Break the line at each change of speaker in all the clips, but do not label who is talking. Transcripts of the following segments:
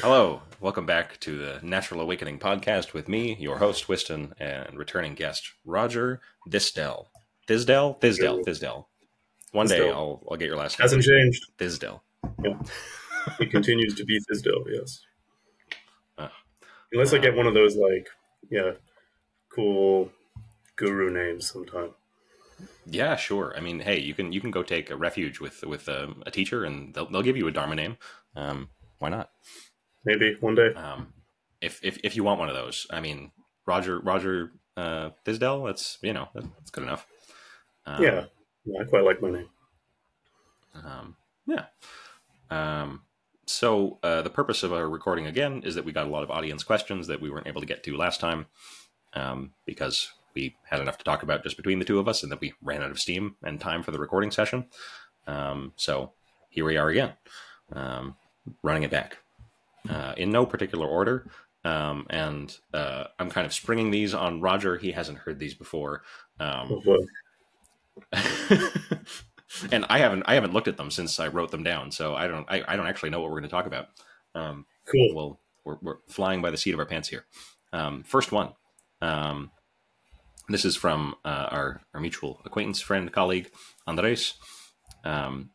Hello, welcome back to the Natural Awakening podcast with me, your host Wystan, and returning guest Roger Thisdell. Thisdell, Thisdell, Thisdell. One day
Thisdell.
I'll I'll get your last name.
Hasn't changed.
Thisdell.
He continues to be Thisdale, yes.
Ah.
Unless I get one of those, like, yeah, cool guru names sometime.
Yeah, sure. I mean, hey, you can you can go take a refuge with with um, a teacher, and they'll they'll give you a Dharma name. Um, why not?
Maybe one day.
Um, if if if you want one of those, I mean, Roger Roger uh, Thisdell. That's you know that's good enough. Um,
yeah. yeah, I quite like my name.
Um, yeah. Um, so uh, the purpose of our recording again is that we got a lot of audience questions that we weren't able to get to last time um, because we had enough to talk about just between the two of us, and then we ran out of steam and time for the recording session. Um, so here we are again, um, running it back uh, in no particular order. Um, and uh, I'm kind of springing these on Roger. He hasn't heard these before. Um,
Oh,
and I haven't I haven't looked at them since I wrote them down, so I don't I, I don't actually know what we're going to talk about. Um,
Cool.
well, we're, we're flying by the seat of our pants here. Um, first one. Um, this is from uh, our, our mutual acquaintance, friend, colleague, Andres. Um,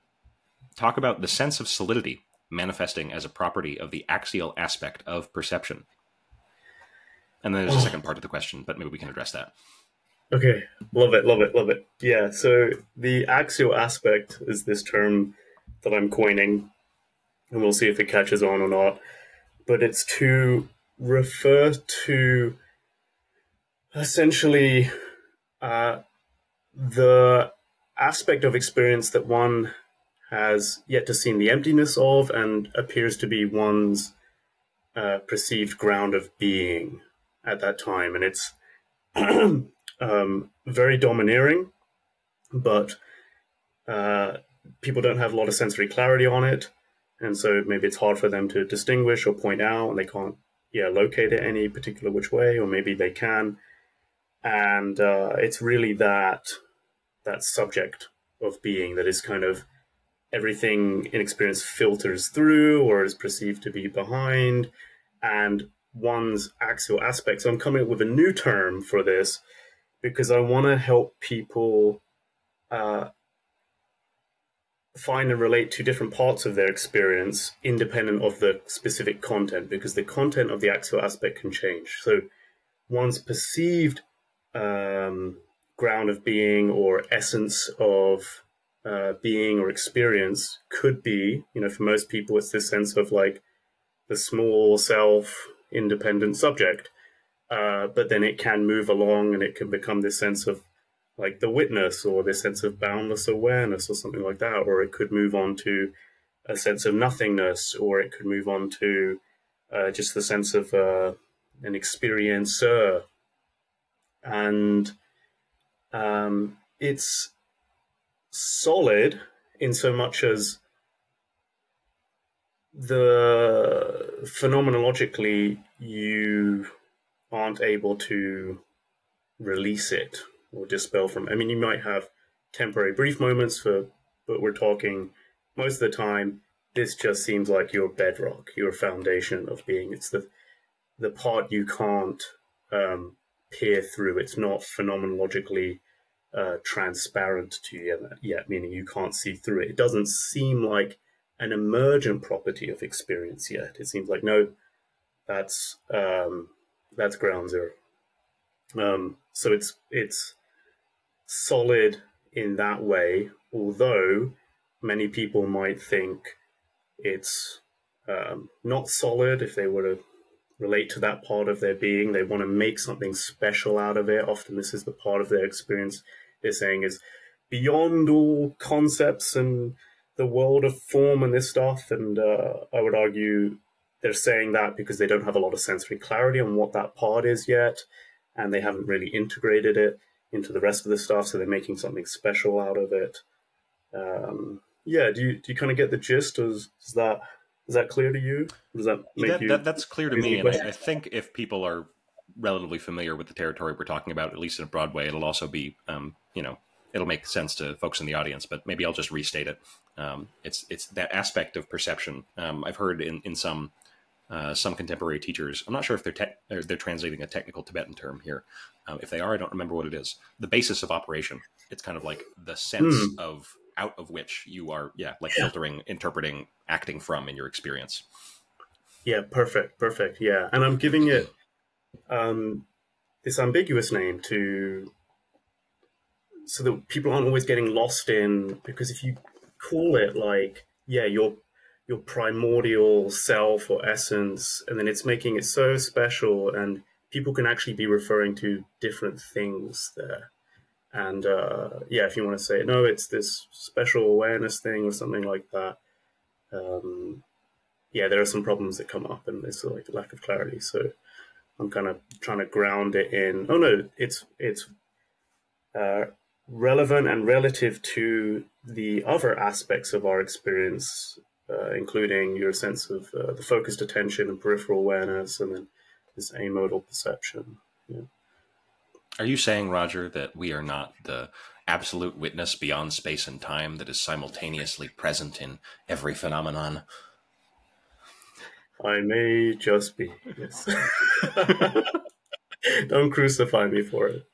talk about the sense of solidity manifesting as a property of the axial aspect of perception. And then there's a second part of the question, but maybe we can address that.
Okay, love it, love it, love it. Yeah, so the axial aspect is this term that I'm coining, and we'll see if it catches on or not. But it's to refer to essentially uh, the aspect of experience that one has yet to see the emptiness of and appears to be one's uh, perceived ground of being at that time. And it's um, very domineering, but uh, people don't have a lot of sensory clarity on it, and so maybe it's hard for them to distinguish or point out, and they can't, yeah, locate it any particular which way, or maybe they can, and uh, it's really that that subject of being that is kind of everything in experience filters through or is perceived to be behind, and one's axial aspect. So I'm coming up with a new term for this because I want to help people uh, find and relate to different parts of their experience independent of the specific content because the content of the axial aspect can change. So one's perceived um, ground of being or essence of uh, being or experience could be, you know, for most people, it's this sense of like the small self independent subject. Uh, but then it can move along and it can become this sense of like the witness or this sense of boundless awareness or something like that. Or it could move on to a sense of nothingness or it could move on to uh, just the sense of uh, an experiencer. And um, it's solid in so much as the phenomenologically you aren't able to release it or dispel from. I mean, you might have temporary, brief moments for, but we're talking most of the time. This just seems like your bedrock, your foundation of being. It's the the part you can't um, peer through. It's not phenomenologically uh, transparent to you yet, meaning you can't see through it. It doesn't seem like an emergent property of experience yet. It seems like no, that's um, that's ground zero. Um, so it's it's solid in that way, although many people might think it's um, not solid if they were to relate to that part of their being. They want to make something special out of it. Often, this is the part of their experience they're saying is beyond all concepts and the world of form and this stuff. And uh, I would argue they're saying that because they don't have a lot of sensory clarity on what that part is yet, and they haven't really integrated it into the rest of the stuff. So they're making something special out of it. Um, yeah, do you do you kind of get the gist? Is, is that is that clear to you? Does that make
that,
you?
that, that's clear to me, and I. I think if people are relatively familiar with the territory we're talking about, at least in a broad way, it'll also be, um, you know, it'll make sense to folks in the audience, but maybe I'll just restate it. Um, it's it's that aspect of perception. Um, I've heard in in some uh, some contemporary teachers. I'm not sure if they're they're, they're, translating a technical Tibetan term here. Um, if they are, I don't remember what it is. The basis of operation. It's kind of like the sense mm. of out of which you are, yeah, like yeah. filtering, interpreting, acting from in your experience.
Yeah, perfect, perfect. Yeah, and I'm giving it um, this ambiguous name to so that people aren't always getting lost in because if you call it like yeah your your primordial self or essence and then it's making it so special and people can actually be referring to different things there and uh, yeah if you want to say no it's this special awareness thing or something like that um, yeah there are some problems that come up and there's like a lack of clarity so i'm kind of trying to ground it in oh no it's it's uh, relevant and relative to the other aspects of our experience, uh, including your sense of uh, the focused attention and peripheral awareness, and then this amodal perception. Yeah.
Are you saying, Roger, that we are not the absolute witness beyond space and time that is simultaneously present in every phenomenon?
I may just be, yes. Don't crucify me for it.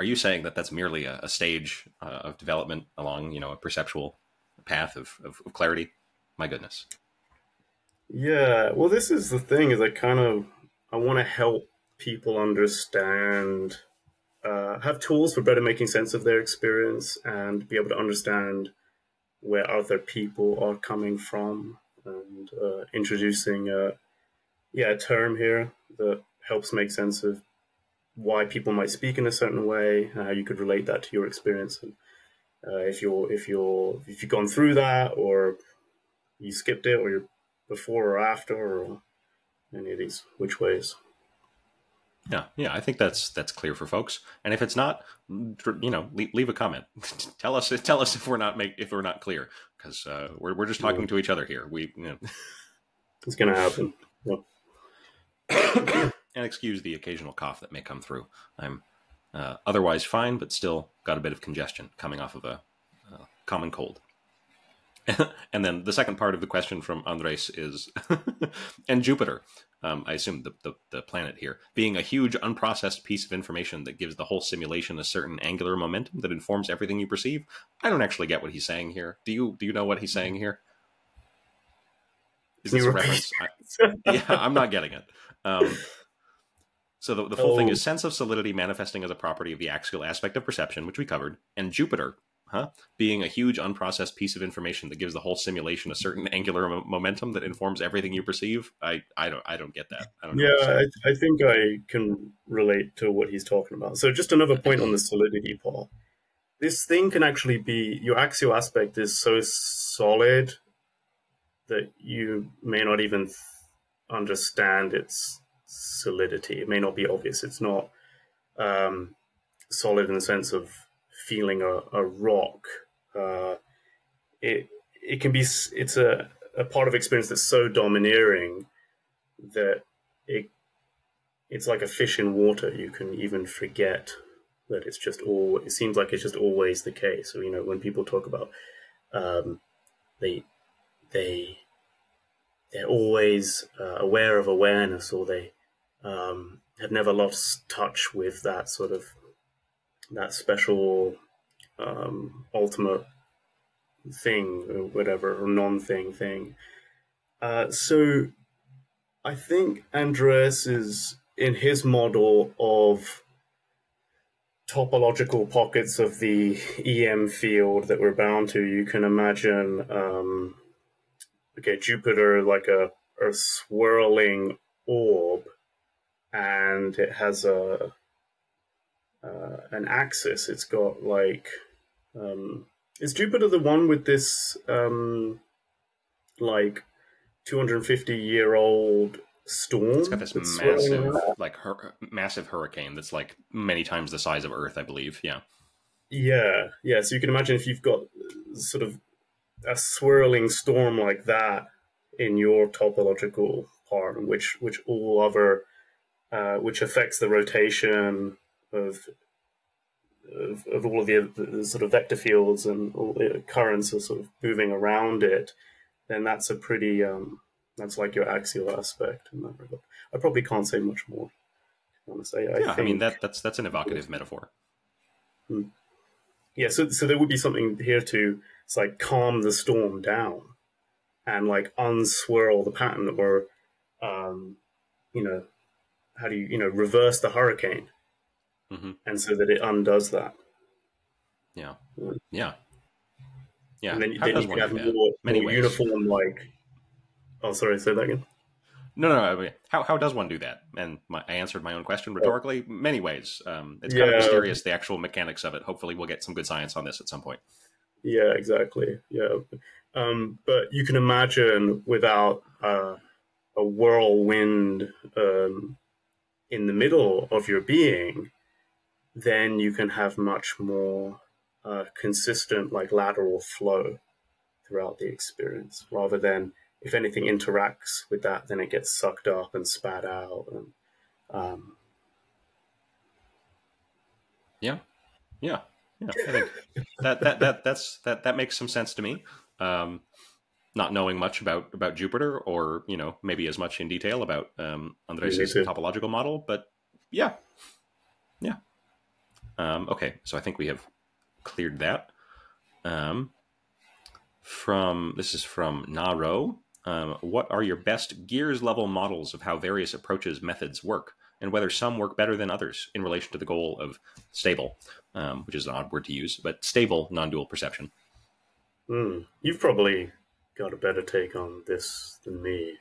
Are you saying that that's merely a, a stage uh, of development along, you know, a perceptual path of, of, of clarity? My goodness.
Yeah. Well, this is the thing is I kind of, I want to help people understand, uh, have tools for better making sense of their experience and be able to understand where other people are coming from and uh, introducing a, yeah, a term here that helps make sense of why people might speak in a certain way, and how you could relate that to your experience, and uh, if you're if you're if you've gone through that or you skipped it, or you're before or after, or any of these which ways.
Yeah, yeah, I think that's that's clear for folks. And if it's not, you know, leave, leave a comment. tell us tell us if we're not make if we're not clear because uh, we're we're just talking yeah. to each other here. We, you know.
it's gonna happen.
Yep. and excuse the occasional cough that may come through. I'm uh, otherwise fine, but still got a bit of congestion coming off of a uh, common cold. and then the second part of the question from Andres is, and Jupiter, um, I assume the, the, the, planet here, being a huge unprocessed piece of information that gives the whole simulation a certain angular momentum that informs everything you perceive. I don't actually get what he's saying here. Do you do you know what he's saying here? Is this a reference? I, yeah, I'm not getting it. Um, so the, the full oh. thing is sense of solidity manifesting as a property of the axial aspect of perception, which we covered, and Jupiter, huh, being a huge unprocessed piece of information that gives the whole simulation a certain angular momentum that informs everything you perceive. I, I don't I don't get that. I don't
yeah, I, I think I can relate to what he's talking about. So just another point on the solidity, Paul. This thing can actually be your axial aspect is so solid that you may not even understand its solidity. It may not be obvious. It's not um, solid in the sense of feeling a, a rock. Uh, it it can be. It's a, a part of experience that's so domineering that it it's like a fish in water. You can even forget that it's just all. It seems like it's just always the case. So you know when people talk about um, they they they're always uh, aware of awareness, or they um, have never lost touch with that sort of that special um, ultimate thing or whatever or non-thing thing. Uh, so I think Andres is in his model of topological pockets of the EM field that we're bound to. You can imagine, um, okay, Jupiter like a, a swirling orb and it has a uh, an axis. It's got like um, is Jupiter the one with this um, like 250 year old storm?
It's got this massive like hur- massive hurricane that's like many times the size of Earth, I believe. Yeah.
Yeah, yeah. So you can imagine if you've got sort of a swirling storm like that in your topological part, which which all other uh, which affects the rotation of of, of all of the, the, sort of vector fields and all the currents are sort of moving around it, then that's a pretty um, that's like your axial aspect in that regard. I probably can't say much more. Honestly,
I, yeah, think, I mean that that's that's an evocative metaphor.
Hmm. Yeah, so so there would be something here to it's like calm the storm down and like unswirl the pattern or um, you know how do you you know reverse the hurricane mm-hmm. and so that it undoes that
yeah yeah yeah
and then, then you can have more, Many more uniform like oh sorry say that again
no, no, no. How, how does one do that? And my, I answered my own question rhetorically. Many ways. Um, it's kind yeah. of mysterious, the actual mechanics of it. Hopefully, we'll get some good science on this at some point.
Yeah, exactly. Yeah. Um, but you can imagine without uh, a whirlwind um, in the middle of your being, then you can have much more uh, consistent, like lateral flow throughout the experience, rather than if anything interacts with that, then it gets sucked up and spat out. And um...
yeah, yeah, yeah. I think that that that that's that that makes some sense to me. Um, not knowing much about about Jupiter, or you know, maybe as much in detail about um, Andres' topological model, but yeah, yeah. Um, okay, so I think we have cleared that. Um, from this is from Naro. Um, what are your best gears level models of how various approaches methods work, and whether some work better than others in relation to the goal of stable, um, which is an odd word to use, but stable non-dual perception.
Mm, you've probably got a better take on this than me.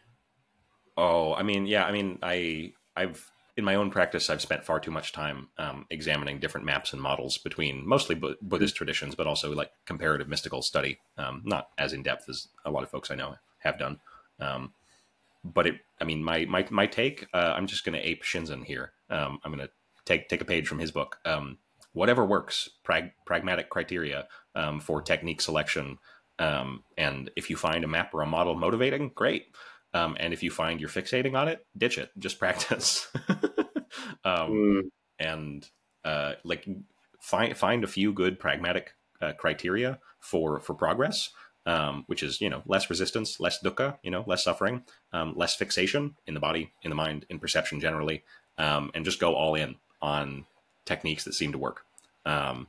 Oh, I mean, yeah, I mean, I I've in my own practice, I've spent far too much time um, examining different maps and models between mostly Buddhist traditions, but also like comparative mystical study. Um, not as in depth as a lot of folks I know have done. Um, but it, I mean, my my my take. Uh, I'm just going to ape Shinzen here. Um, I'm going to take take a page from his book. Um, whatever works, prag- pragmatic criteria um, for technique selection. and if you find a map or a model motivating, great. Um, and if you find you're fixating on it, ditch it. Just practice. um, mm. And uh, like find find a few good pragmatic uh, criteria for for progress, um, which is you know less resistance, less dukkha, you know less suffering, um, less fixation in the body, in the mind, in perception generally, um, and just go all in on techniques that seem to work. Um,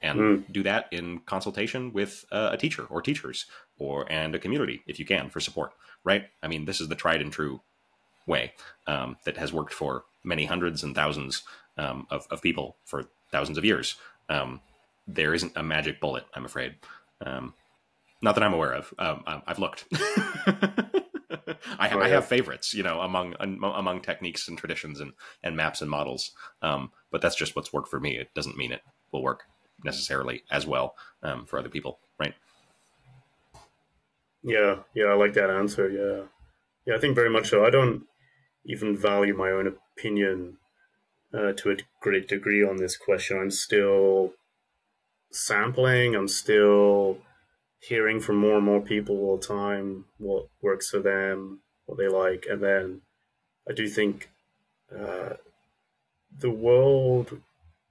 and mm. do that in consultation with uh, a teacher or teachers or and a community if you can for support right? I mean, this is the tried and true way um, that has worked for many hundreds and thousands um, of, of, people for thousands of years. Um, there isn't a magic bullet, I'm afraid. Um, not that I'm aware of. Um, I've looked. I, I, have favorites, you know, among among techniques and traditions and, and maps and models. Um, but that's just what's worked for me. It doesn't mean it will work necessarily as well for other people, right?
Yeah, yeah, I like that answer. Yeah, yeah, I think very much so. I don't even value my own opinion uh, to a great degree on this question. I'm still sampling. I'm still hearing from more and more people all the time what works for them, what they like, and then I do think uh, the world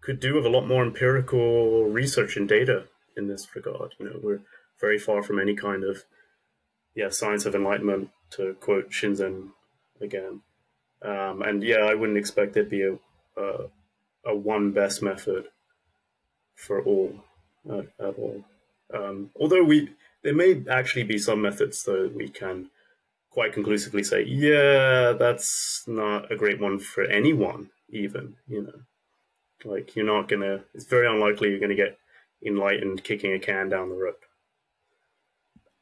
could do with a lot more empirical research and data in this regard. You know, we're very far from any kind of yeah, science of enlightenment, to quote Shinzen again. Um, and yeah, I wouldn't expect there to be a, a, a one best method for all uh, at all. Um, although we, there may actually be some methods that we can quite conclusively say, yeah, that's not a great one for anyone, even, you know. Like, you're not gonna, it's very unlikely you're gonna get enlightened kicking a can down the road.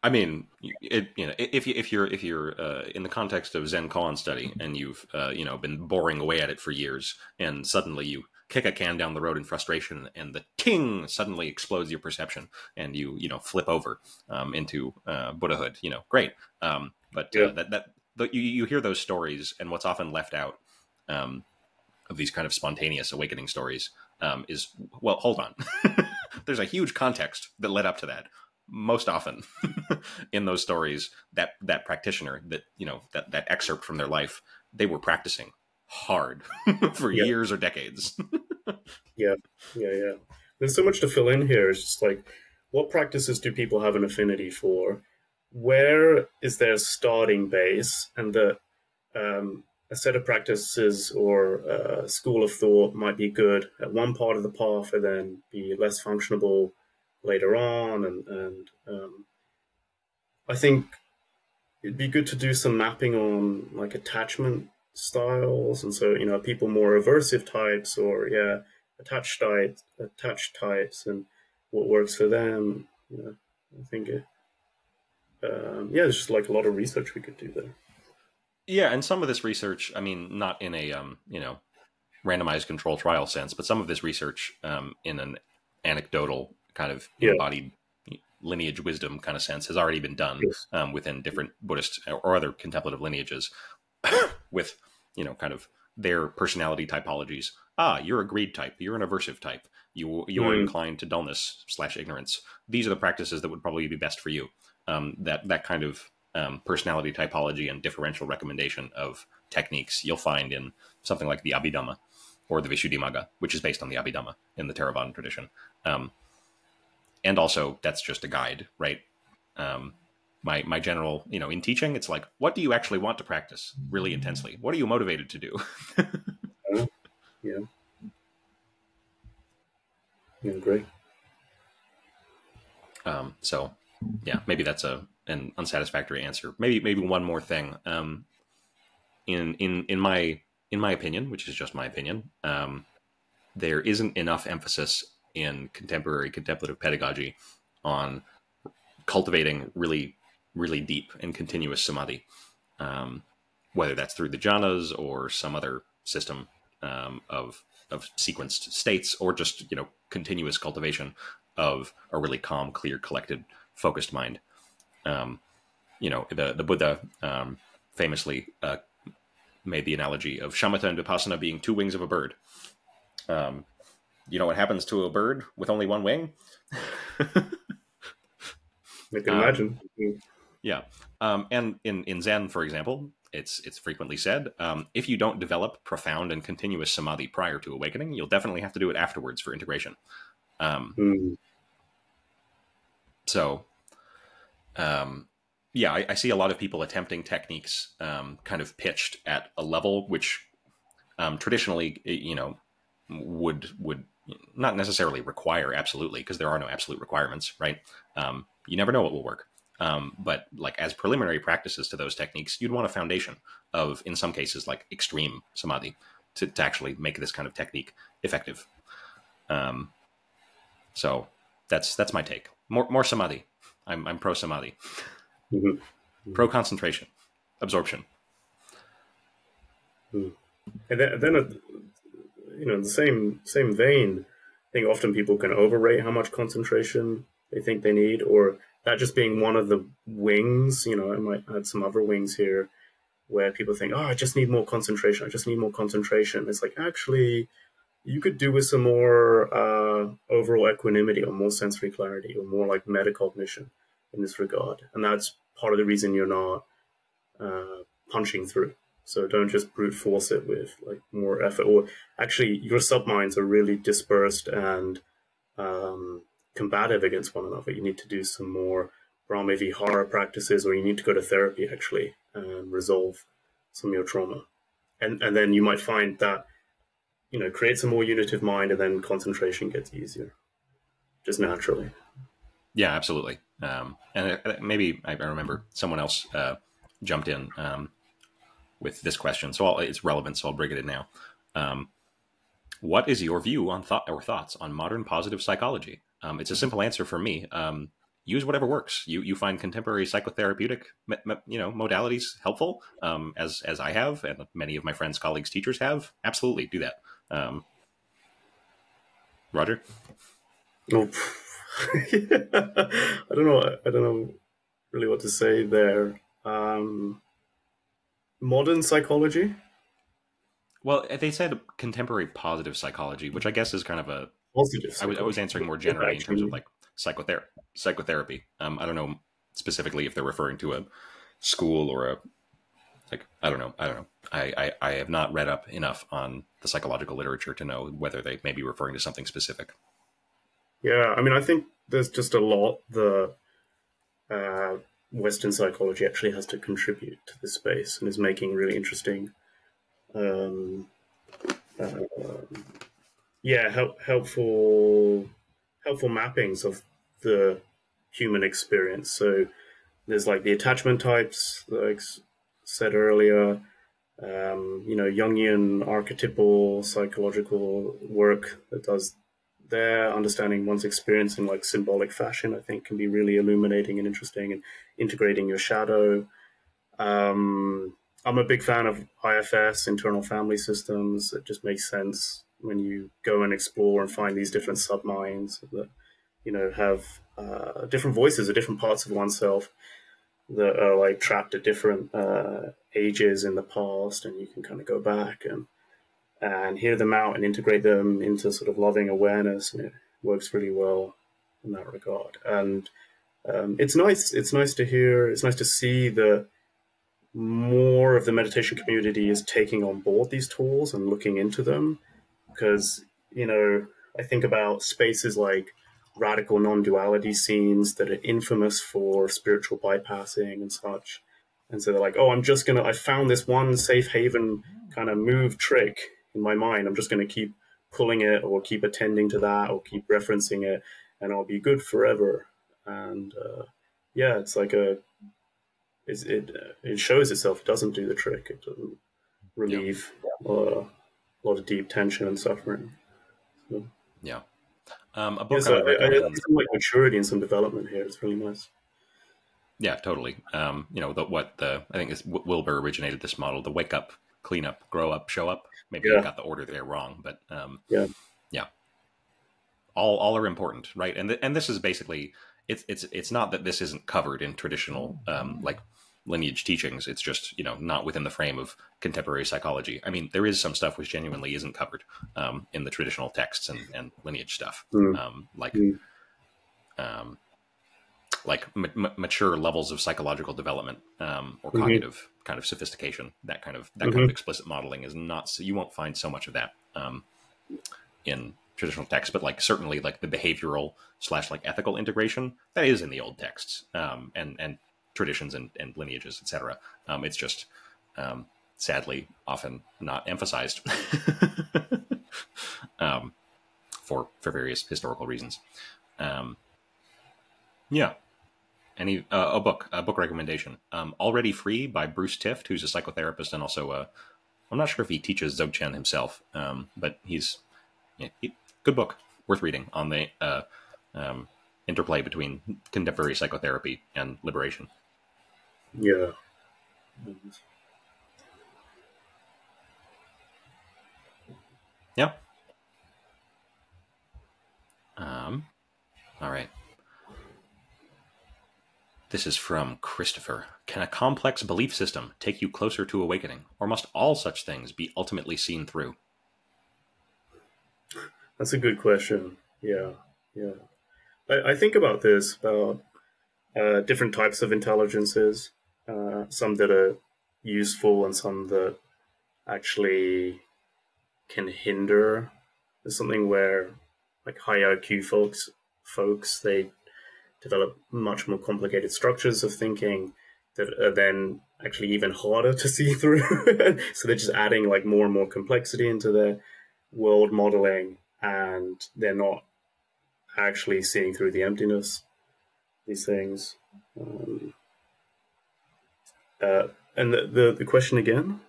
I mean, it, you know, if you if you're if you're uh, in the context of Zen koan study and you've uh, you know been boring away at it for years, and suddenly you kick a can down the road in frustration, and the ting suddenly explodes your perception, and you you know flip over um, into uh, Buddhahood. You know, great. Um, but uh, yeah. that that the, you you hear those stories, and what's often left out um, of these kind of spontaneous awakening stories um, is well, hold on. There's a huge context that led up to that most often in those stories that that practitioner that you know that that excerpt from their life they were practicing hard for years or decades
yeah yeah yeah there's so much to fill in here. It's just like, what practices do people have an affinity for? Where is their starting base? And the um, a set of practices or a school of thought might be good at one part of the path and then be less functionable later on. And, and um, I think it'd be good to do some mapping on like attachment styles. And so, you know, people more aversive types or, yeah, attached types, attached types and what works for them. You know, I think, it, um, yeah, there's just like a lot of research we could do there.
Yeah, and some of this research, I mean, not in a um, you know randomized control trial sense, but some of this research um, in an anecdotal kind of yeah. embodied lineage wisdom kind of sense has already been done yes. um, within different Buddhist or other contemplative lineages with you know kind of their personality typologies. Ah, you're a greed type. You're an aversive type. You you're mm. inclined to dullness slash ignorance. These are the practices that would probably be best for you. Um, that that kind of um, personality typology and differential recommendation of techniques you'll find in something like the Abhidhamma or the Visuddhimagga, which is based on the Abhidhamma in the Theravadan tradition. Um, and also, that's just a guide, right? Um, my my general, you know, in teaching, it's like, what do you actually want to practice really intensely? What are you motivated to do?
yeah. yeah. Yeah, great.
Um, so, yeah, maybe that's a an unsatisfactory answer. Maybe maybe one more thing. Um, in in in my in my opinion, which is just my opinion, um, there isn't enough emphasis in contemporary contemplative pedagogy on cultivating really really deep and continuous samadhi, um, whether that's through the jhanas or some other system um, of of sequenced states, or just you know continuous cultivation of a really calm, clear, collected, focused mind. Um, you know, the the Buddha um, famously uh, made the analogy of shamatha and vipassana being two wings of a bird. Um, you know what happens to a bird with only one wing?
I can imagine.
Um, yeah, um, and in in Zen, for example, it's it's frequently said um, if you don't develop profound and continuous samadhi prior to awakening, you'll definitely have to do it afterwards for integration. Mm. So um, yeah, I, I, see a lot of people attempting techniques um, kind of pitched at a level which um, traditionally, you know, would would not necessarily require absolutely because there are no absolute requirements, right? Um, you never know what will work. Um, but like as preliminary practices to those techniques, you'd want a foundation of, in some cases, like extreme samadhi to, to actually make this kind of technique effective. Um, so that's that's my take. More more samadhi. I'm, I'm pro samadhi, mm-hmm. mm-hmm. pro concentration, absorption.
Mm. And then, then uh, you know, the same same vein. I think often people can overrate how much concentration they think they need, or that just being one of the wings. You know, I might add some other wings here where people think, oh, I just need more concentration. I just need more concentration. It's like actually you could do with some more uh, overall equanimity or more sensory clarity or more like metacognition in this regard. And that's part of the reason you're not uh, punching through. So don't just brute force it with like more effort. Or actually, your subminds are really dispersed and um, combative against one another. You need to do some more Brahma Vihara practices, or you need to go to therapy actually and resolve some of your trauma. And and then you might find that you know, creates a more unitive mind and then concentration gets easier just naturally.
Yeah, absolutely. Um, and uh, maybe I remember someone else uh, jumped in um, with this question, so I'll, it's relevant, so I'll bring it in now. Um, what is your view on thought or thoughts on modern positive psychology? Um, it's a simple answer for me. Um, use whatever works. You you find contemporary psychotherapeutic you know modalities helpful, um, as as I have, and many of my friends, colleagues, teachers have. Absolutely, do that. Um, Roger.
Nope. I don't know. I don't know really what to say there. Um, modern psychology.
Well, they said contemporary positive psychology, which I guess is kind of a positive. I was, I was answering more generally in terms of like psychotherapy. Psychotherapy. Um, I don't know specifically if they're referring to a school or a like I don't know. I don't know. I, I, I have not read up enough on the psychological literature to know whether they may be referring to something specific.
Yeah, I mean, I think there's just a lot the uh, Western psychology actually has to contribute to this space and is making really interesting, um, uh, yeah, help, helpful, helpful mappings of the human experience. So there's like the attachment types, like said earlier, um, you know, Jungian archetypal psychological work that does their understanding one's experience in like symbolic fashion, I think can be really illuminating and interesting and integrating your shadow. Um, I'm a big fan of IFS, internal family systems. It just makes sense when you go and explore and find these different subminds that, you know, have uh, different voices or different parts of oneself that are like trapped at different uh, ages in the past, and you can kind of go back and and hear them out and integrate them into sort of loving awareness, and it works really well in that regard. And um, it's nice. It's nice to hear. It's nice to see that more of the meditation community is taking on board these tools and looking into them, because you know I think about spaces like radical non-duality scenes that are infamous for spiritual bypassing and such. And so they're like, oh, I'm just gonna I found this one safe haven kind of move trick in my mind. I'm just gonna keep pulling it or keep attending to that or keep referencing it and I'll be good forever. And uh, yeah, it's like a it's, it it shows itself. It doesn't do the trick. It doesn't relieve yeah. uh, a lot of deep tension and suffering.
So. Yeah. Um, a book
yeah, I, I, I some like maturity and some development here. It's really nice.
Yeah, totally. Um, you know, the, what the I think is Wilber originated this model: the wake up, clean up, grow up, show up. Maybe yeah. I got the order there wrong, but um,
yeah,
yeah, all all are important, right? And th- and this is basically it's it's it's not that this isn't covered in traditional um, like lineage teachings. It's just you know not within the frame of contemporary psychology. I mean, there is some stuff which genuinely isn't covered um, in the traditional texts and, and lineage stuff, mm. um, like mm. um, like ma- mature levels of psychological development um, or mm-hmm. cognitive kind of sophistication. That kind of that mm-hmm. kind of explicit modeling is not. So you won't find so much of that um, in traditional texts, but like certainly like the behavioral slash like ethical integration that is in the old texts um, and and traditions and, and lineages, etc. Um, it's just um, sadly often not emphasized um, for for various historical reasons. Um, yeah. Any uh, a book a book recommendation um, already free by Bruce Tift, who's a psychotherapist and also a I'm not sure if he teaches Dzogchen himself, um, but he's yeah, he, good book worth reading on the uh, interplay between contemporary psychotherapy and liberation.
Yeah.
Yeah. Um, all right. This is from Christopher. Can a complex belief system take you closer to awakening, or must all such things be ultimately seen through?
That's a good question. Yeah, yeah. I, I think about this about uh, different types of intelligences uh, some that are useful and some that actually can hinder. There's something where like high IQ folks folks they develop much more complicated structures of thinking that are then actually even harder to see through. so they're just adding like more and more complexity into their world modeling and they're not actually seeing through the emptiness these things. Um, uh, and the, the, the question again?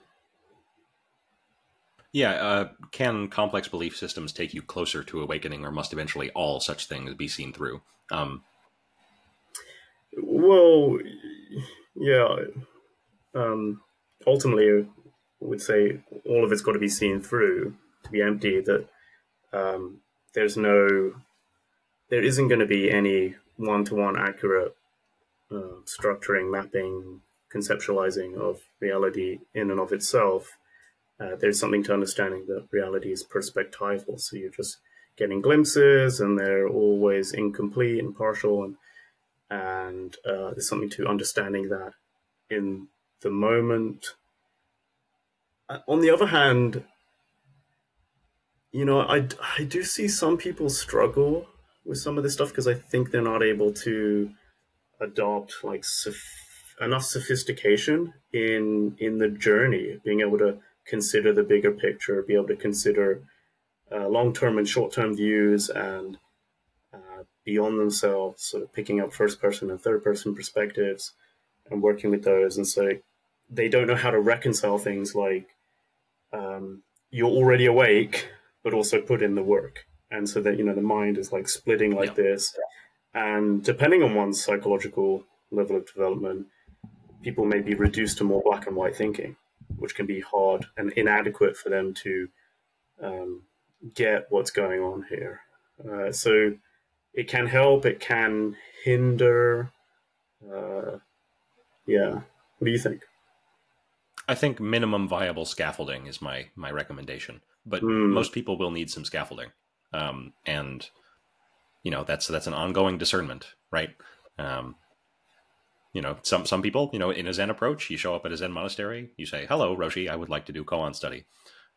Yeah, uh, can complex belief systems take you closer to awakening, or must eventually all such things be seen through? Um,
well, yeah. Um, ultimately, I would say all of it's got to be seen through to be empty. That um, there's no, there isn't going to be any one-to-one accurate uh, structuring, mapping, conceptualizing of reality in and of itself, uh, there's something to understanding that reality is perspectival. So you're just getting glimpses, and they're always incomplete and partial, and and uh, there's something to understanding that in the moment. Uh, on the other hand, you know, I, I do see some people struggle with some of this stuff because I think they're not able to adopt like enough sophistication in in the journey, being able to consider the bigger picture, be able to consider uh, long term and short term views, and uh, beyond themselves, sort of picking up first person and third person perspectives and working with those. And so they don't know how to reconcile things like um, you're already awake, but also put in the work. And so that, you know, the mind is like splitting like yeah. this. And depending on one's psychological level of development, people may be reduced to more black and white thinking, which can be hard and inadequate for them to um, get what's going on here. Uh, so it can help, it can hinder. Uh, yeah. What do you think?
I think minimum viable scaffolding is my my recommendation, but mm. most people will need some scaffolding, um, and you know that's that's an ongoing discernment, right? Um, you know, some some people, you know, in a Zen approach, you show up at a Zen monastery, you say, "Hello, Roshi, I would like to do koan study,"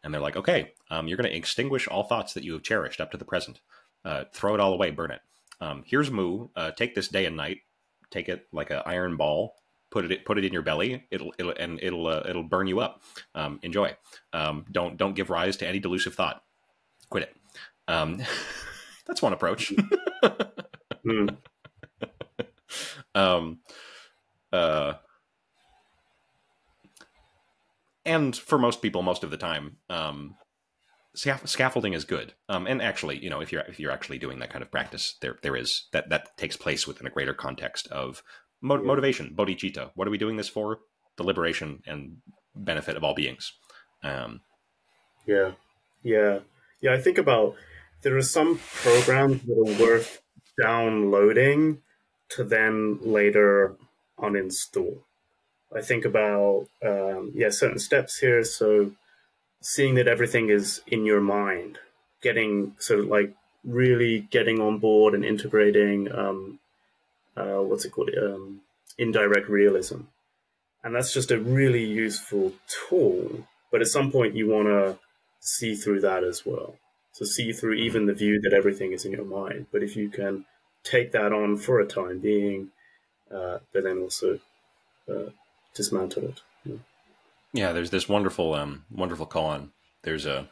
and they're like, "Okay, um, you're going to extinguish all thoughts that you have cherished up to the present, uh, throw it all away, burn it. Um, here's Mu. Uh, take this day and night, take it like an iron ball, put it put it in your belly. It'll it'll and it'll uh, it'll burn you up. Um, enjoy. Um, don't don't give rise to any delusive thought. Quit it. Um, that's one approach. mm. um, uh, and for most people, most of the time, um, scaffolding is good. Um, and actually, you know, if you're if you're actually doing that kind of practice, there there is that that takes place within a greater context of Mo- motivation, bodhicitta. What are we doing this for? The liberation and benefit of all beings. Um,
yeah, yeah, yeah. I think about there are some programs that are worth downloading to then later uninstall. I think about um, yeah certain steps here. So seeing that everything is in your mind, getting sort of like really getting on board and integrating um, uh, what's it called? Um, indirect realism. And that's just a really useful tool. But at some point, you want to see through that as well. So see through even the view that everything is in your mind. But if you can take that on for a time being, uh, but then also uh, dismantle it.
Yeah. yeah. there's this wonderful, um, wonderful koan. There's a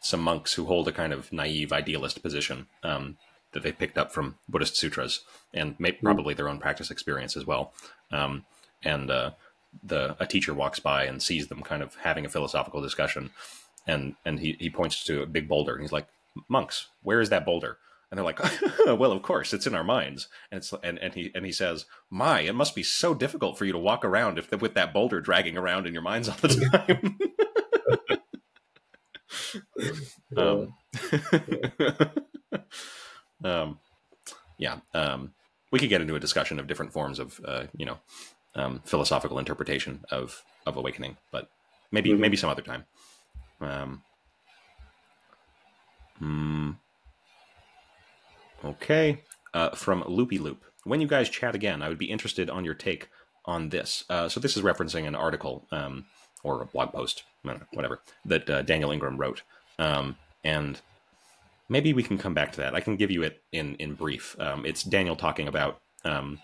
some monks who hold a kind of naive idealist position. Um, that they picked up from Buddhist sutras and may, hmm. probably their own practice experience as well. Um, and uh, the a teacher walks by and sees them kind of having a philosophical discussion, and and he, he points to a big boulder and he's like, "Monks, where is that boulder?" And they're like, "Well, of course, it's in our minds." And it's and, and he and he says, "My, it must be so difficult for you to walk around if with that boulder dragging around in your minds all the time." um, um, yeah, um, we could get into a discussion of different forms of, uh, you know, um, philosophical interpretation of of awakening, but maybe mm-hmm. maybe some other time. Um, mm, okay, uh, from Loopy Loop. When you guys chat again, I would be interested on your take on this. Uh, so this is referencing an article um, or a blog post, whatever, that uh, Daniel Ingram wrote, um, and maybe we can come back to that. I can give you it in in brief. Um, it's Daniel talking about um,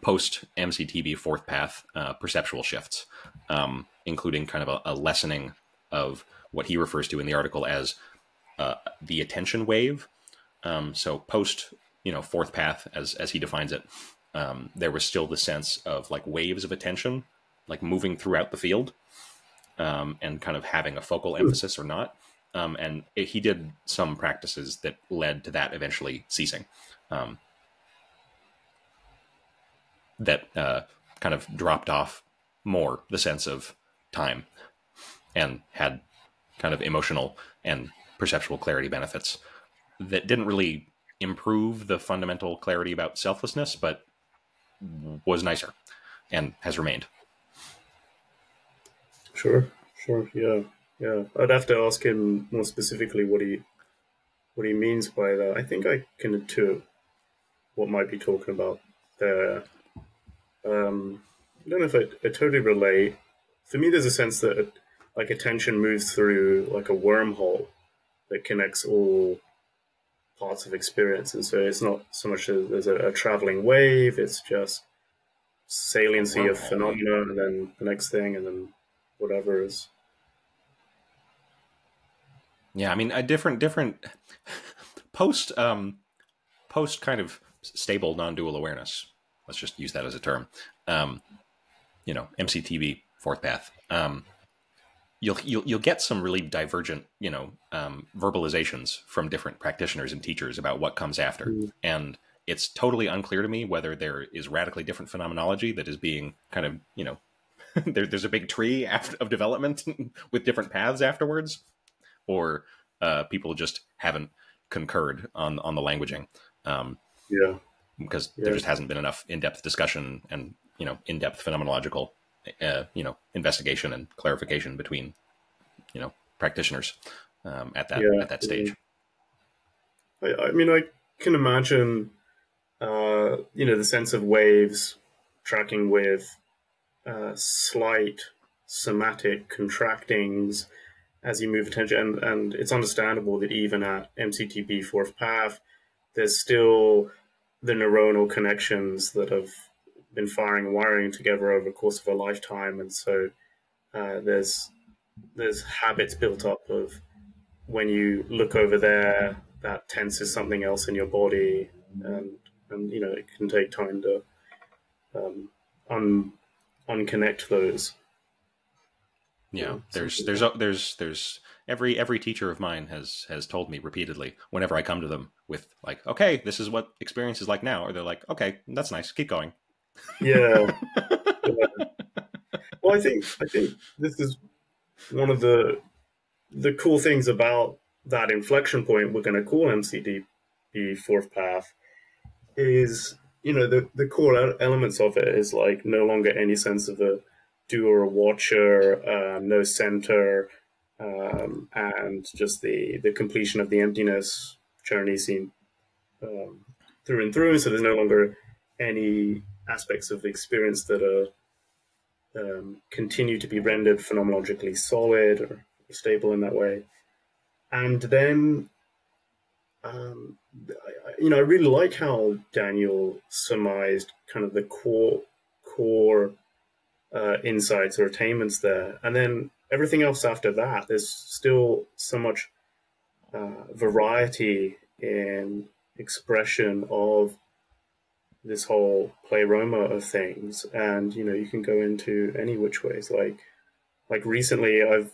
post MCTB fourth path uh, perceptual shifts, um, including kind of a, a, lessening of what he refers to in the article as uh, the attention wave. Um, so post, you know, fourth path as as he defines it, um, there was still the sense of like waves of attention, like moving throughout the field, um, and kind of having a focal emphasis or not. Um, and it, he did some practices that led to that eventually ceasing. Um, that uh, kind of dropped off more the sense of time and had kind of emotional and perceptual clarity benefits that didn't really improve the fundamental clarity about selflessness, but was nicer and has remained.
Sure, sure, yeah. Yeah, I'd have to ask him more specifically what he what he means by that. I think I can intuit what might be talking about there. Um, I don't know if I, I totally relate. For me, there's a sense that like attention moves through like a wormhole that connects all parts of experience, and so it's not so much as there's a, a traveling wave; it's just saliency of phenomena, and then the next thing, and then whatever is.
Yeah, I mean, a different different post um post kind of stable non-dual awareness. Let's just use that as a term. Um, you know, MCTB fourth path. Um, you'll, you'll you'll get some really divergent, you know, um, verbalizations from different practitioners and teachers about what comes after, mm. and it's totally unclear to me whether there is radically different phenomenology that is being kind of, you know, there, there's a big tree after, of development with different paths afterwards, or uh, people just haven't concurred on on the languaging. Um,
yeah,
because yeah. there just hasn't been enough in depth discussion and you know in depth phenomenological uh, you know investigation and clarification between you know practitioners um, at that yeah. at that stage.
I, I mean, I can imagine uh, you know the sense of waves tracking with uh, slight somatic contractings as you move attention. And, and it's understandable that even at MCTB fourth path, there's still the neuronal connections that have been firing and wiring together over the course of a lifetime. And so uh, there's there's habits built up of when you look over there, that tenses something else in your body, and and you know it can take time to um, un unconnect those.
Yeah, there's there's there's there's every every teacher of mine has has told me repeatedly whenever I come to them with like, okay, this is what experience is like now, or they're like, okay, that's nice, keep going.
Yeah. yeah. Well, I think I think this is one of the the cool things about that inflection point we're going to call MCTB fourth path is you know the the core elements of it is like no longer any sense of a doer, or a watcher, uh, no center, um, and just the the completion of the emptiness journey seen um, through and through. So there's no longer any aspects of experience that are um, continue to be rendered phenomenologically solid or stable in that way. And then, um, I, you know, I really like how Daniel surmised kind of the core core uh, insights or attainments there. And then everything else after that, there's still so much uh, variety in expression of this whole pleroma of things. And, you know, you can go into any which ways. Like, like recently I've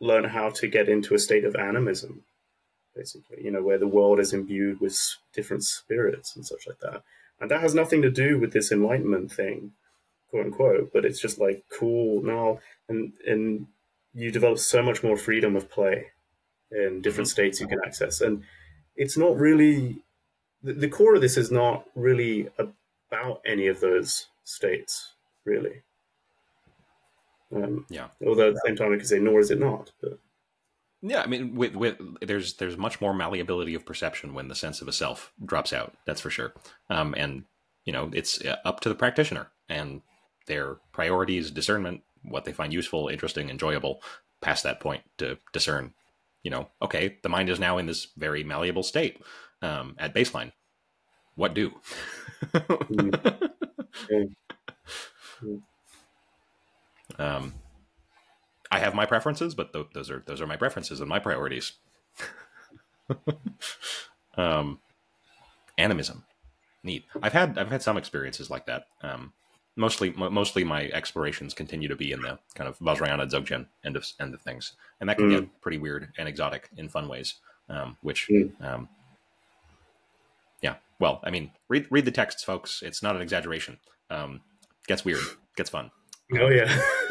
learned how to get into a state of animism, basically, you know, where the world is imbued with different spirits and such like that. And that has nothing to do with this enlightenment thing quote unquote, but it's just like cool now, and and you develop so much more freedom of play in different mm-hmm. states you can access, and it's not really the, the core of this is not really about any of those states, really. Um,
yeah.
Although at the same time, I could say, nor is it not. But
yeah, I mean, with with there's there's much more malleability of perception when the sense of a self drops out. That's for sure. Um, and you know, it's uh, up to the practitioner, and their priorities, discernment, what they find useful, interesting, enjoyable, past that point to discern, you know, okay, the mind is now in this very malleable state um, at baseline. What do? um, I have my preferences, but th- those are those are my preferences and my priorities. um, animism, neat. I've had I've had some experiences like that. Um, mostly mostly my explorations continue to be in the kind of Vajrayana Dzogchen end of end of things, and that can mm. get pretty weird and exotic in fun ways. Um, which, mm. um, well, I mean, read read the texts, folks. It's not an exaggeration. Um, gets weird, gets fun.
Oh yeah.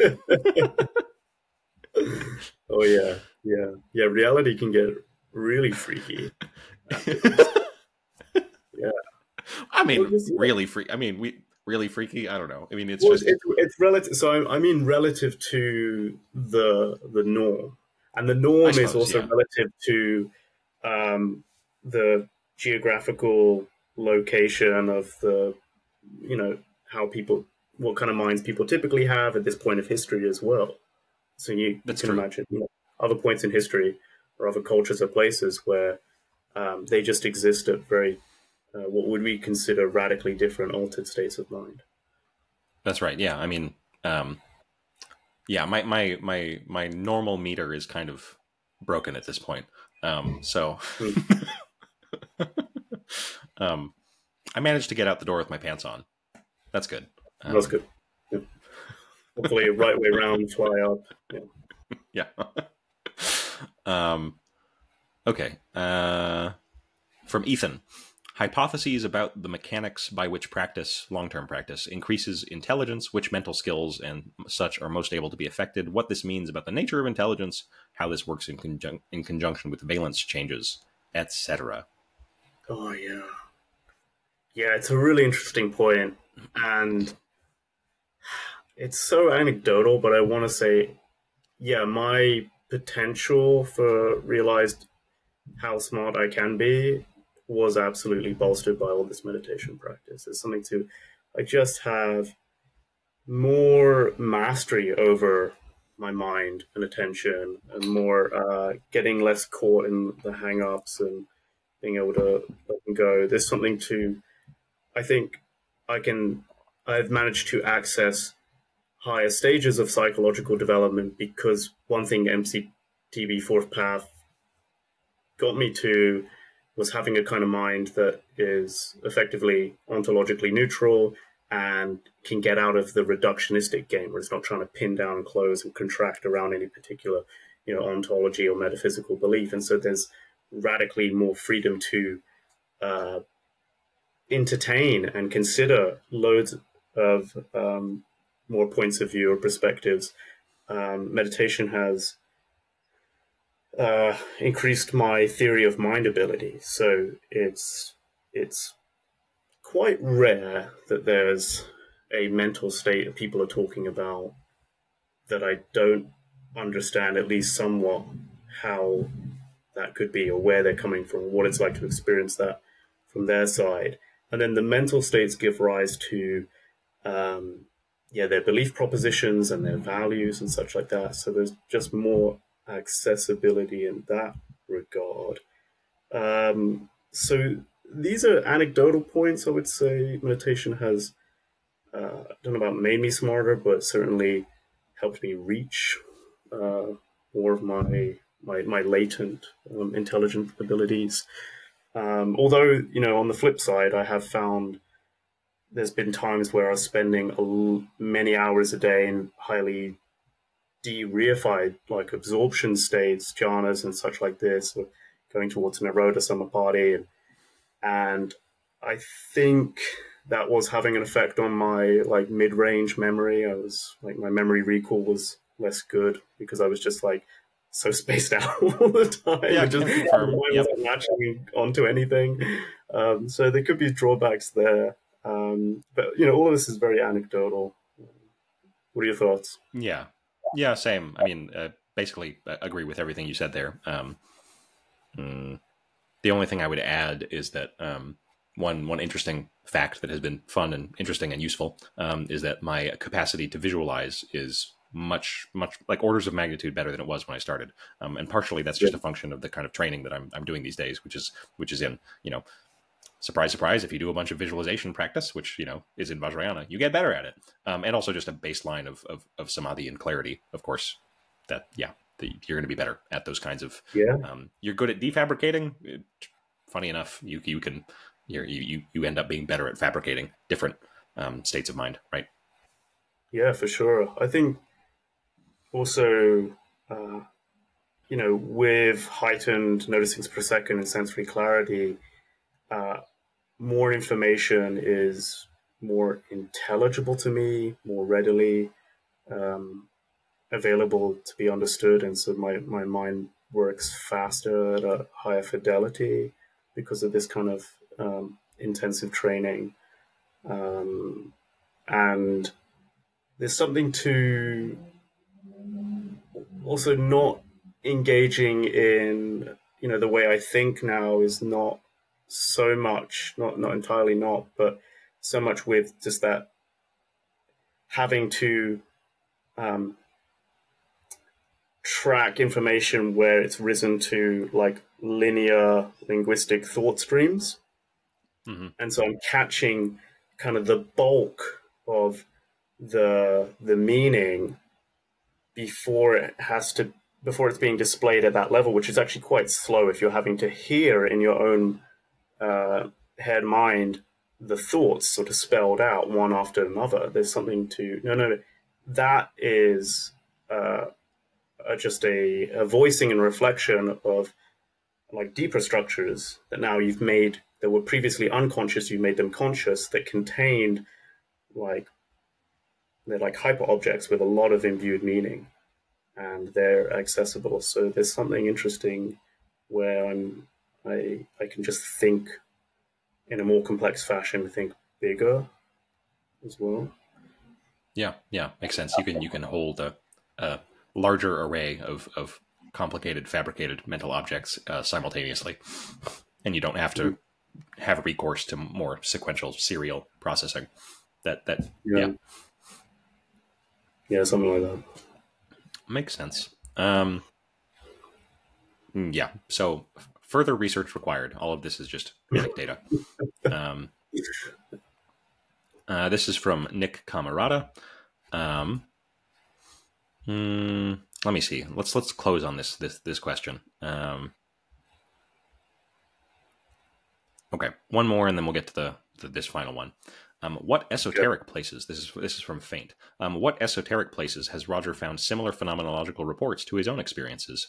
oh yeah, yeah, yeah. Reality can get really freaky. yeah.
I mean, really free. I mean, we really freaky. I don't know. I mean, it's well, just
it's, it's relative. So I mean, relative to the the norm, and the norm suppose, is also yeah. relative to um, the geographical location of the, you know, how people, what kind of minds people typically have at this point of history as well. So you, you can true. imagine you know, other points in history or other cultures or places where Um, they just exist at very uh, what would we consider radically different altered states of mind.
That's right. Yeah, I mean, um, yeah, my my my my normal meter is kind of broken at this point. Um, so, um, I managed to get out the door with my pants on. That's good.
Um, That's good. Yeah. Hopefully, right way round, fly up.
Yeah. yeah. um, okay. Uh, from Ethan. Hypotheses about the mechanics by which practice, long term practice, increases intelligence, which mental skills and such are most able to be affected, what this means about the nature of intelligence, how this works in, conjun- in conjunction with valence changes, etc.
Oh, yeah. Yeah, it's a really interesting point, and it's so anecdotal, but I want to say, yeah, my potential for realized how smart I can be was absolutely bolstered by all this meditation practice. It's something to, I just have more mastery over my mind and attention and more uh, getting less caught in the hang ups and being able to let them go. There's something to, I think I can, I've managed to access higher stages of psychological development because one thing MCTB fourth path got me to was having a kind of mind that is effectively ontologically neutral and can get out of the reductionistic game where it's not trying to pin down close and contract around any particular you know ontology or metaphysical belief. And so there's radically more freedom to uh, entertain and consider loads of um, more points of view or perspectives um, meditation has uh, increased my theory of mind ability. So it's it's quite rare that there's a mental state that people are talking about that I don't understand at least somewhat how that could be or where they're coming from, what it's like to experience that from their side. And then the mental states give rise to um, yeah, their belief propositions and their values and such like that. So there's just more accessibility in that regard. Um, so these are anecdotal points. I would say meditation has, uh, I don't know about made me smarter, but certainly helped me reach uh, more of my my, my latent um, intelligent abilities. Um, although you know, on the flip side, I have found there's been times where I was spending many hours a day in highly de-reified like absorption states, jhanas and such like this, or going towards Nirodha Samapatti. And, and I think that was having an effect on my like mid-range memory. I was like my memory recall was less good because I was just like so spaced out all the time. Yeah, just confirm. Yep. wasn't latching onto anything. Um, so there could be drawbacks there. Um, but you know, all of this is very anecdotal. What are your thoughts?
Yeah, yeah, same. I mean, uh, basically, I agree with everything you said there. Um, mm, the only thing I would add is that um, one one interesting fact that has been fun and interesting and useful um, is that my capacity to visualize is much much like orders of magnitude better than it was when I started. Um, and partially that's just yeah. a function of the kind of training that I'm I'm doing these days, which is which is in you know surprise, surprise, if you do a bunch of visualization practice, which you know is in Vajrayana, you get better at it. Um, and also just a baseline of, of, of samadhi and clarity, of course. That yeah, the, you're going to be better at those kinds of.
Yeah.
Um, you're good at defabricating. It, funny enough, you you can you you you end up being better at fabricating different um, states of mind, right?
Yeah, for sure. I think also. Uh, you know, with heightened noticings per second and sensory clarity, uh, more information is more intelligible to me, more readily um, available to be understood, and so my, my mind works faster at a higher fidelity because of this kind of um, intensive training. Um, and there's something to also not engaging in, you know, the way I think now is not so much, not not entirely not, but so much with just that having to um, track information where it's risen to like linear linguistic thought streams.
Mm-hmm.
And so I'm catching kind of the bulk of the the meaning before it has to before it's being displayed at that level, which is actually quite slow if you're having to hear in your own uh, head mind the thoughts sort of spelled out one after another. There's something to no no, that is uh, just a, a voicing and reflection of like deeper structures that now you've made that were previously unconscious, you made them conscious that contained like they're like hyper objects with a lot of imbued meaning and they're accessible. So there's something interesting where I'm I I can just think in a more complex fashion, think bigger as well.
Yeah, yeah, makes sense. You can you can hold a, a larger array of of complicated fabricated mental objects uh, simultaneously, and you don't have to have recourse to more sequential serial processing. That that yeah. yeah.
Yeah, something like that.
Makes sense. Um, mm, yeah. So further research required. All of this is just data. Um, uh, this is from Nick Camarada. Um, mm, let me see. Let's let's close on this this this question. Um, okay, one more, and then we'll get to the, the this final one. Um, what esoteric places? This is this is from Faint. Um, what esoteric places has Roger found similar phenomenological reports to his own experiences?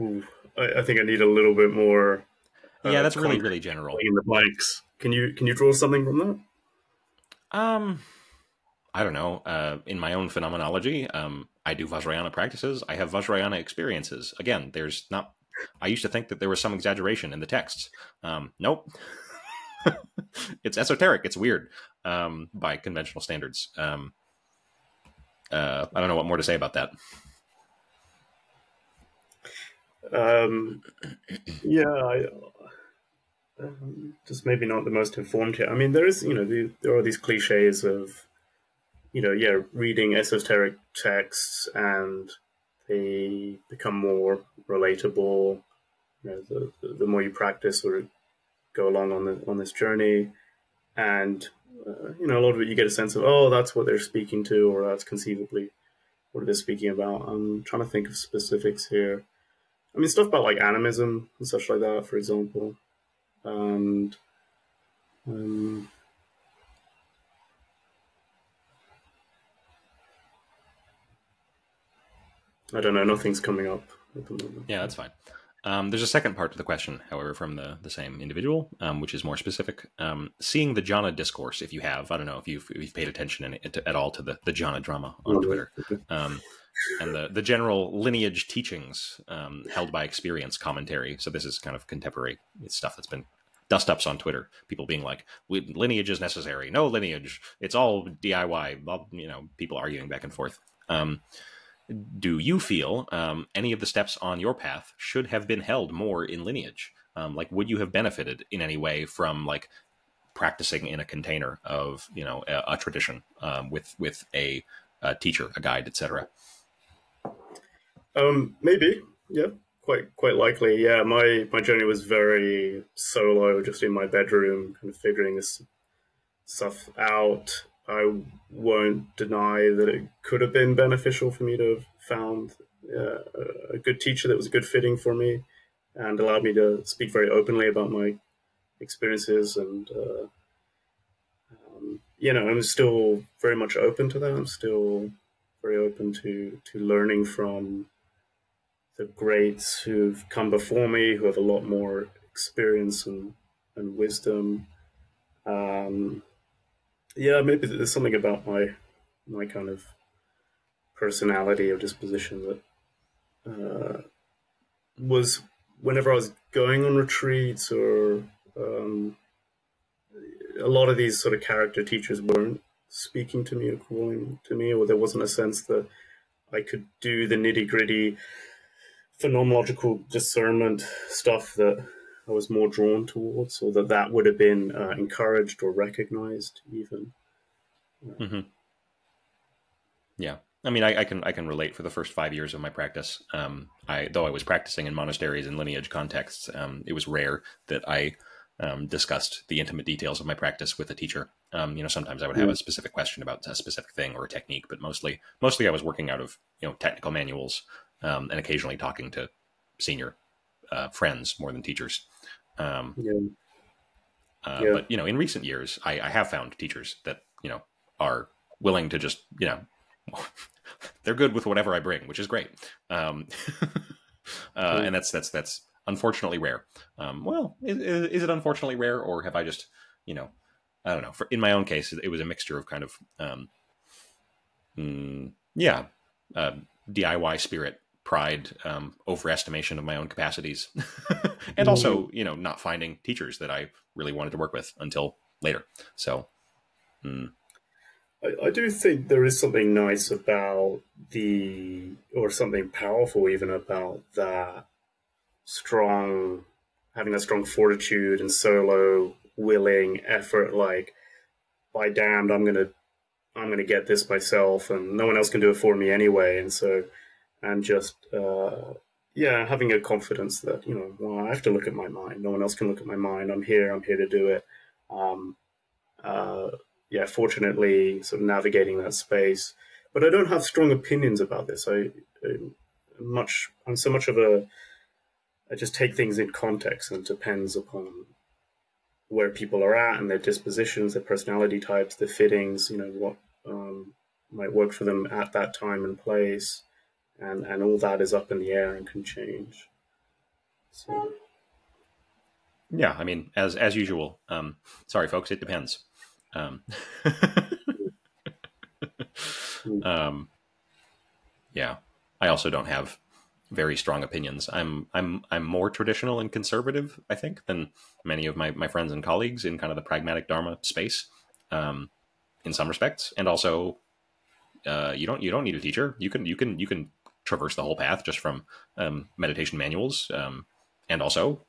Ooh, I, I, think I need a little bit more.
Uh, yeah, that's really really general.
In the bikes, can you can you draw something from
that? Um, I don't know. Uh, in my own phenomenology, um, I do Vajrayana practices. I have Vajrayana experiences. Again, there's not. I used to think that there was some exaggeration in the texts. Um, nope. It's esoteric. It's weird um, by conventional standards. Um, uh, I don't know what more to say about that.
Um, yeah, I, um, just maybe not the most informed here. I mean, there is, you know, the, there are these cliches of, you know, yeah, reading esoteric texts and they become more relatable. You know, the, the, the more you practice or go along on the on this journey, and uh, you know a lot of it you get a sense of oh that's what they're speaking to or that's conceivably what they're speaking about. I'm trying to think of specifics here. I mean stuff about like animism and such like that, for example, and um, I don't know. Nothing's coming up at the moment.
Yeah, that's fine. Um, there's a second part to the question, however, from the, the same individual, um, which is more specific. Um, seeing the jhana discourse, if you have, I don't know if you've, if you've paid attention in, at all to the, the jhana drama on Twitter, um, and the, the general lineage teachings um, held by experience commentary. So this is kind of contemporary stuff that's been dust ups on Twitter. People being like, lineage is necessary. No lineage. It's all DIY. You know, people arguing back and forth. Um, do you feel um, any of the steps on your path should have been held more in lineage? Um, like, would you have benefited in any way from like practicing in a container of you know a, a tradition um, with with a, a, teacher, a guide, etc.?
Um, maybe, yeah, quite quite likely. Yeah, my my journey was very solo, just in my bedroom, kind of figuring this stuff out. I won't deny that it could have been beneficial for me to have found uh, a good teacher that was a good fitting for me and allowed me to speak very openly about my experiences and uh, um, you know i'm still very much open to that. I'm still very open to to learning from the greats who've come before me who have a lot more experience and, and wisdom. Um, yeah, maybe there's something about my my kind of personality or disposition that uh, was whenever I was going on retreats or um, a lot of these sort of character teachers weren't speaking to me or calling to me, or there wasn't a sense that I could do the nitty gritty phenomenological discernment stuff that I was more drawn towards, or that that would have been uh, encouraged or recognized, even.
Mm-hmm. Yeah, I mean, I, I, can I can relate for the first five years of my practice. Um, I though I was practicing in monasteries and lineage contexts, um, it was rare that I um, discussed the intimate details of my practice with a teacher. Um, you know, sometimes I would have a specific question about a specific thing or a technique, but mostly mostly I was working out of you know technical manuals um, and occasionally talking to senior uh, friends more than teachers. Um, yeah. Uh, yeah. But you know, in recent years, I, I have found teachers that you know are willing to just you know they're good with whatever I bring, which is great. Um, uh, and that's that's that's unfortunately rare. Um, well, is, is, it unfortunately rare, or have I just, you know, I don't know. For in my own case, it was a mixture of kind of, um, mm, yeah, uh, DIY spirit, pride, um, overestimation of my own capacities, and also, mm-hmm. you know, not finding teachers that I really wanted to work with until later. So. Mm,
I, I do think there is something nice about the, or something powerful even about that strong, having that strong fortitude and solo willing effort. Like, by damned, I'm gonna, I'm gonna get this myself, and no one else can do it for me anyway. And so, and just, uh, yeah, having a confidence that you know, well, I have to look at my mind. No one else can look at my mind. I'm here. I'm here to do it. Um, uh, yeah, fortunately, sort of navigating that space. But I don't have strong opinions about this. I, I much I'm so much of a I just take things in context, and it depends upon where people are at and their dispositions, their personality types, their fittings. You know what um, might work for them at that time and place, and and all that is up in the air and can change. So.
Yeah, I mean, as as usual. Um, sorry, folks, it depends. Um, um, yeah, I also don't have very strong opinions. I'm I'm I'm more traditional and conservative, I think, than many of my, my friends and colleagues in kind of the pragmatic dharma space, um, in some respects. And also, uh, you don't you don't need a teacher. You can you can you can traverse the whole path just from um, meditation manuals. Um, and also,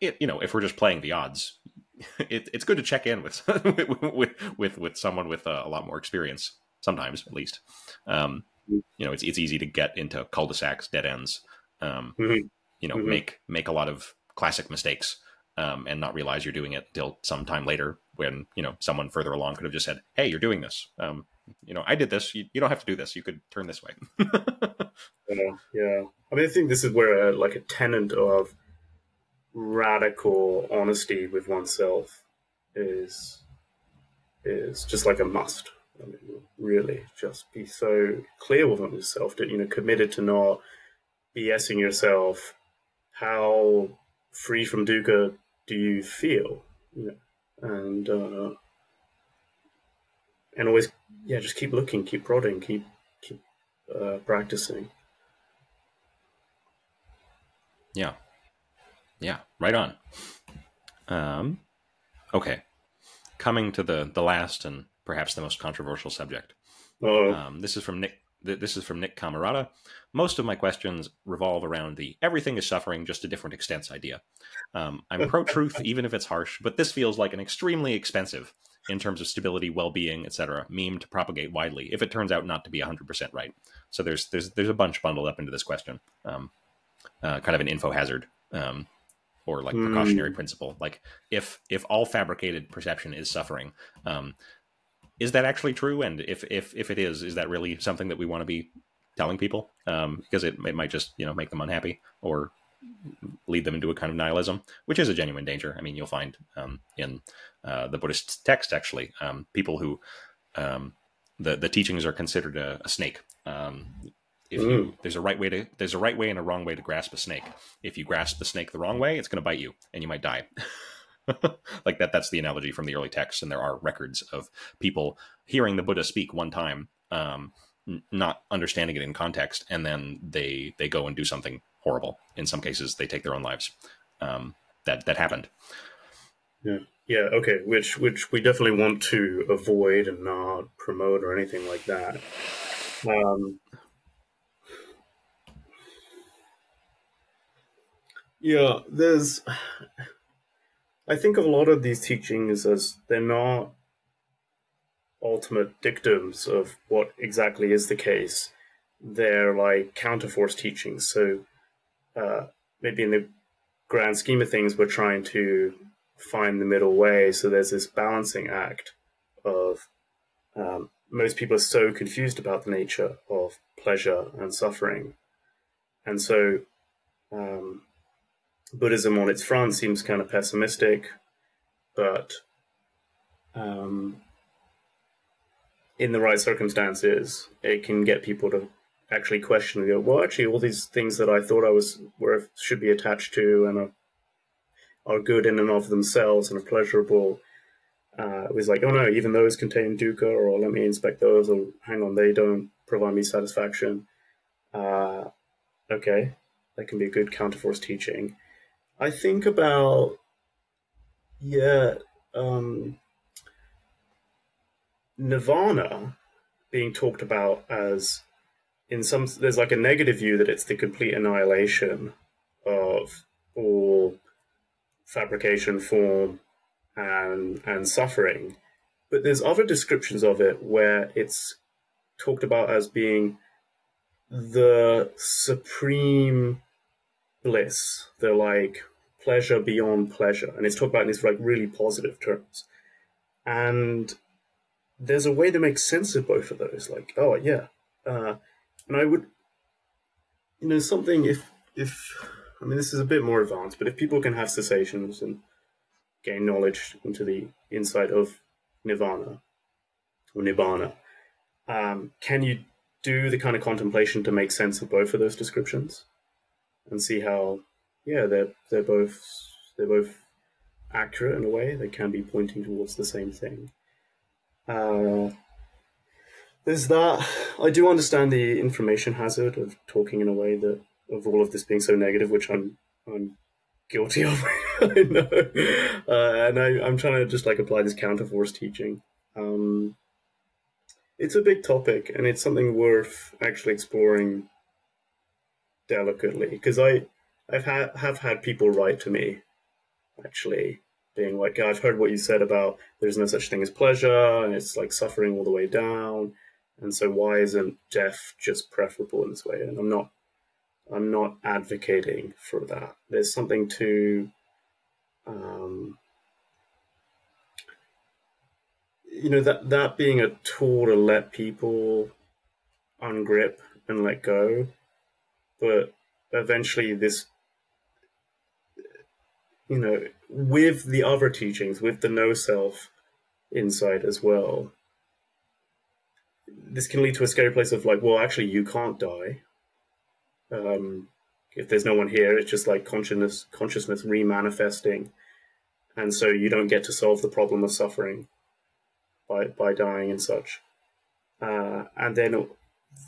it you know if we're just playing the odds, it, it's good to check in with with with with someone with a, a lot more experience sometimes at least. Um, you know, it's it's easy to get into cul-de-sacs, dead ends. Um, mm-hmm. You know, mm-hmm. make make a lot of classic mistakes um, and not realize you're doing it until sometime later when you know someone further along could have just said, "Hey, you're doing this." Um, you know, I did this. You, you, don't have to do this. You could turn this way.
yeah, yeah. I mean, I think this is where uh, like a tenant of radical honesty with oneself is is just like a must. I mean, really, just be so clear with yourself that you know committed to not BSing yourself. How free from dukkha do you feel? Know, and uh, and always, yeah, just keep looking, keep prodding, keep keep uh, practicing.
Yeah, yeah, right on. Um, okay, coming to the the last and perhaps the most controversial subject. Oh. Um, this is from Nick. This is from Nick Camarada. Most of my questions revolve around the "everything is suffering, just to different extents" idea. Um, I'm pro truth, even if it's harsh, but this feels like an extremely expensive, in terms of stability, well-being, etc., meme to propagate widely if it turns out not to be 100% right. So there's there's there's a bunch bundled up into this question, um, uh, kind of an info hazard. Um, or like precautionary mm. principle. Like if if all fabricated perception is suffering, um, is that actually true? And if if if it is, is that really something that we want to be telling people? Um, because it, it might just you know make them unhappy or lead them into a kind of nihilism, which is a genuine danger. I mean, you'll find um, in uh, the Buddhist text actually um, people who um, the the teachings are considered a, a snake. Um, if you mm. there's a right way to there's a right way and a wrong way to grasp a snake. If you grasp the snake the wrong way, it's going to bite you and you might die. like that that's the analogy from the early texts and there are records of people hearing the buddha speak one time um, n- not understanding it in context and then they they go and do something horrible. In some cases they take their own lives. Um, that that happened.
Yeah. Yeah okay. Which which we definitely want to avoid and not promote or anything like that. Um, yeah there's I think a lot of these teachings as they're not ultimate dictums of what exactly is the case. They're like counterforce teachings. So uh, maybe in the grand scheme of things, we're trying to find the middle way. So there's this balancing act of um, most people are so confused about the nature of pleasure and suffering. And so um, Buddhism on its front seems kind of pessimistic, but um, in the right circumstances, it can get people to actually question go, well, actually, all these things that I thought I was were should be attached to and are, are good in and of themselves and are pleasurable. Uh, it was like, oh no, even those contain dukkha, or let me inspect those, or hang on, they don't provide me satisfaction. Uh, okay, that can be a good counterforce teaching. I think about, yeah, um, nirvana being talked about as in some there's like a negative view that it's the complete annihilation of all fabrication form and and suffering. But there's other descriptions of it where it's talked about as being the supreme bliss. The like pleasure beyond pleasure. And it's talked about in these like really positive terms. And there's a way to make sense of both of those. Like, oh yeah, uh, and I would, you know, something if if I mean this is a bit more advanced, but if people can have cessations and gain knowledge into the insight of nirvana or nibbana, um, can you do the kind of contemplation to make sense of both of those descriptions and see how, yeah, they're they're both they're both accurate in a way. They can be pointing towards the same thing. Uh, there's that. I do understand the information hazard of talking in a way that of all of this being so negative, which I'm I'm guilty of. I know, uh, and I, I'm trying to just like apply this counterforce teaching. Um, it's a big topic, and it's something worth actually exploring delicately. Because I I've had have had people write to me actually being like, I've heard what you said about there's no such thing as pleasure, and it's like suffering all the way down. And so, why isn't death just preferable in this way? And I'm not, I'm not advocating for that. There's something to, um, you know, that that being a tool to let people ungrip and let go, but eventually this you know, with the other teachings, with the no self insight as well, this can lead to a scary place of like, well, actually, you can't die. Um, if there's no one here, it's just like consciousness, consciousness remanifesting, and so you don't get to solve the problem of suffering by by dying and such. Uh, and then